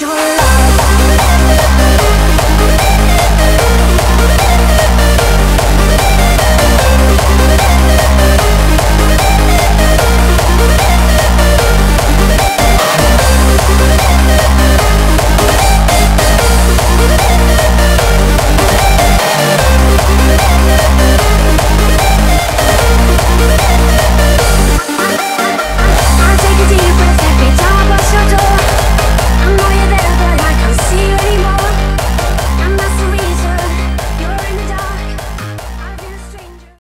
rejoice.